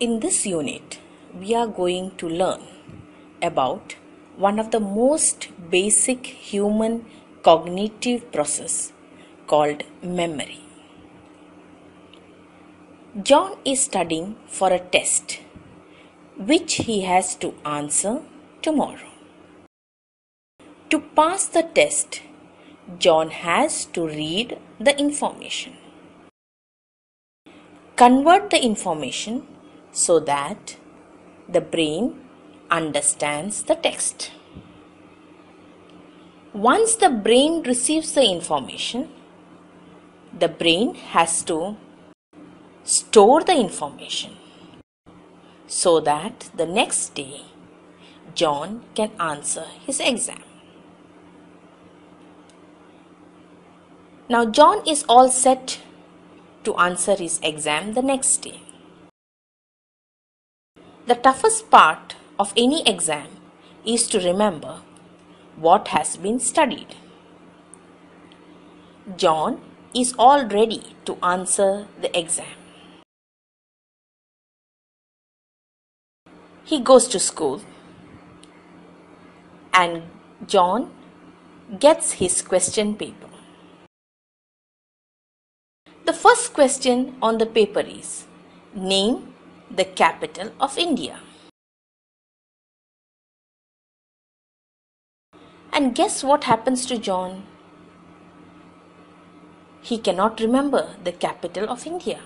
In this unit, we are going to learn about one of the most basic human cognitive process called memory. John is studying for a test which he has to answer tomorrow. To pass the test, John has to read the information. Convert the information so that the brain understands the text. Once the brain receives the information, the brain has to store the information so that the next day John can answer his exam. Now, John is all set to answer his exam the next day. The toughest part of any exam is to remember what has been studied. John is all ready to answer the exam. He goes to school and John gets his question paper. The first question on the paper is Name the capital of India. And guess what happens to John? He cannot remember the capital of India.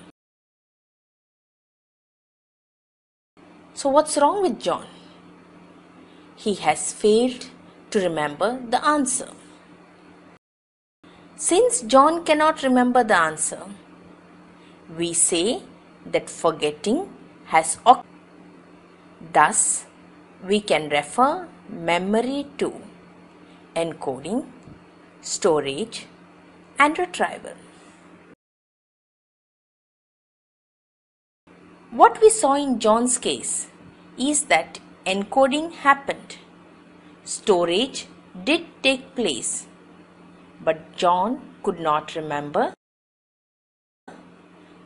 So, what's wrong with John? He has failed to remember the answer. Since John cannot remember the answer, we say that forgetting has occurred. Thus, we can refer memory to encoding, storage, and retrieval. What we saw in John's case is that encoding happened, storage did take place but John could not remember.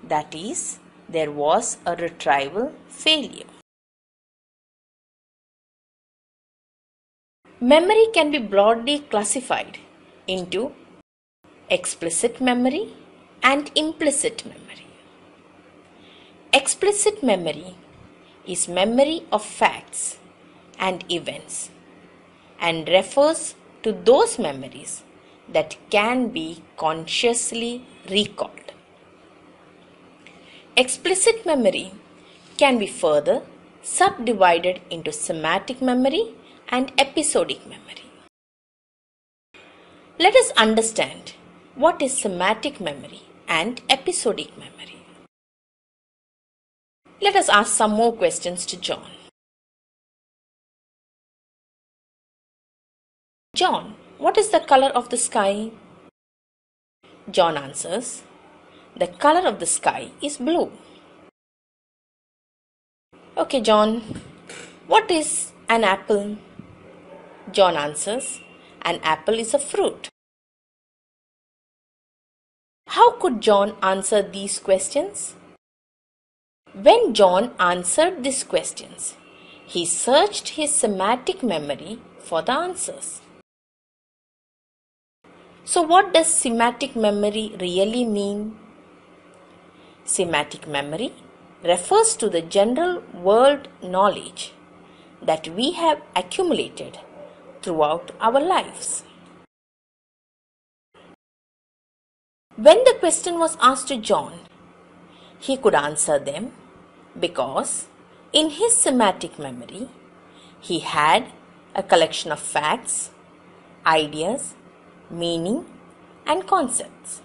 That is, there was a retrieval failure. Memory can be broadly classified into explicit memory and implicit memory. Explicit memory is memory of facts and events and refers to those memories that can be consciously recalled. Explicit memory can be further subdivided into semantic memory and episodic memory. Let us understand what is semantic memory and episodic memory. Let us ask some more questions to John. John, what is the color of the sky? John answers, The color of the sky is blue. Okay, John, what is an apple? John answers, An apple is a fruit. How could John answer these questions? When John answered these questions, he searched his semantic memory for the answers. So, what does semantic memory really mean? Semantic memory refers to the general world knowledge that we have accumulated throughout our lives. When the question was asked to John, he could answer them because in his semantic memory he had a collection of facts, ideas, meaning, and concepts.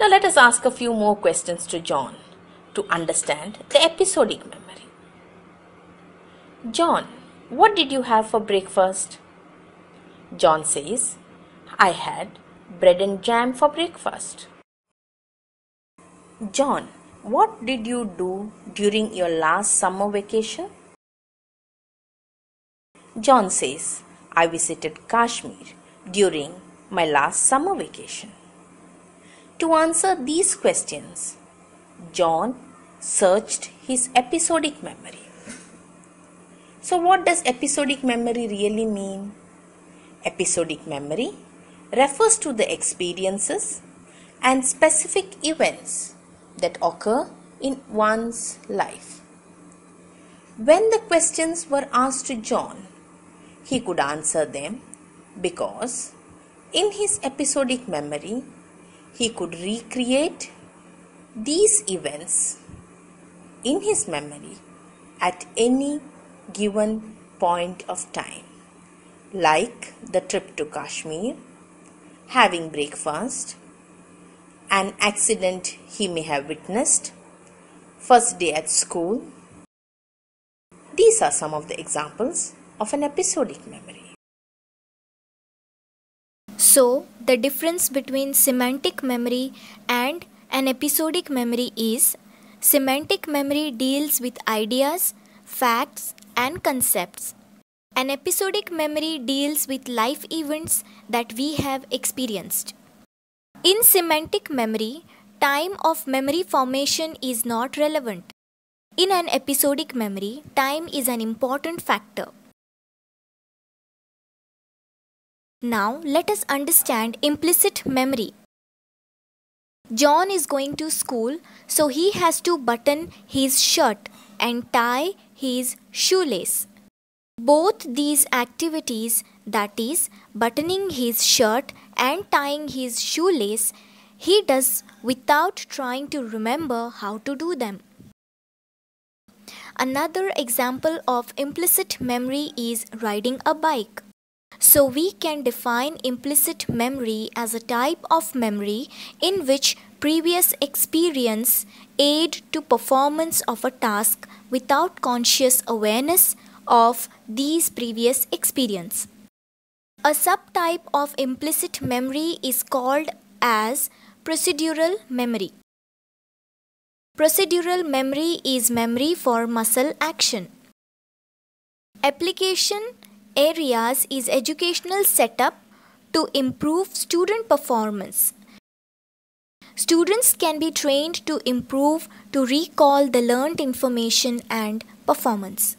Now let us ask a few more questions to John to understand the episodic memory. John, what did you have for breakfast? John says, I had bread and jam for breakfast. John, what did you do during your last summer vacation? John says, I visited Kashmir during my last summer vacation. To answer these questions, John searched his episodic memory. So, what does episodic memory really mean? Episodic memory refers to the experiences and specific events that occur in one's life. When the questions were asked to John, he could answer them because in his episodic memory he could recreate these events in his memory at any given point of time, like the trip to Kashmir, having breakfast, an accident he may have witnessed, first day at school. These are some of the examples of an episodic memory. So, the difference between semantic memory and an episodic memory is semantic memory deals with ideas, facts, and concepts. An episodic memory deals with life events that we have experienced. In semantic memory, time of memory formation is not relevant. In an episodic memory, time is an important factor. Now, let us understand implicit memory. John is going to school, so he has to button his shirt and tie his shoelace. Both these activities, that is, buttoning his shirt and tying his shoelace, he does without trying to remember how to do them. Another example of implicit memory is riding a bike. So we can define implicit memory as a type of memory in which previous experience aid to performance of a task without conscious awareness of these previous experience. A subtype of implicit memory is called as procedural memory. Procedural memory is memory for muscle action. Application areas is educational setup to improve student performance. Students can be trained to improve to recall the learned information and performance.